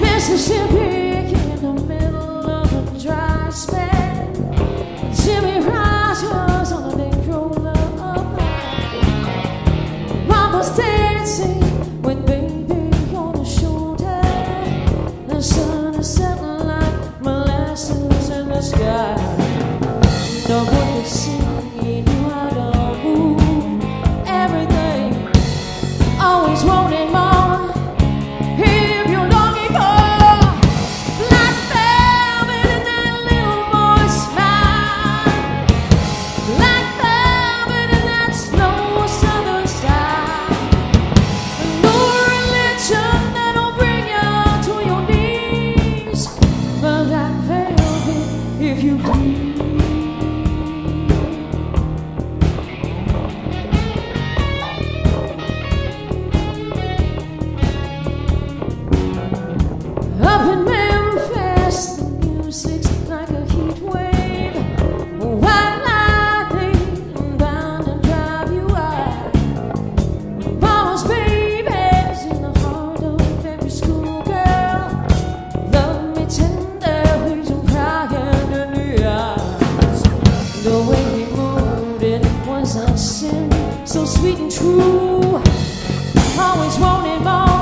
Mississippi Always wanted was so sweet and true. Always wanted more.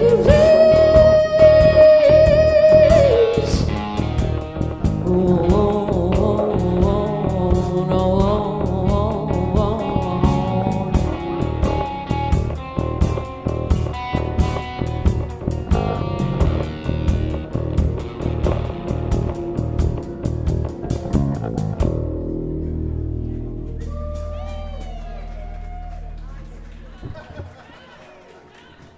you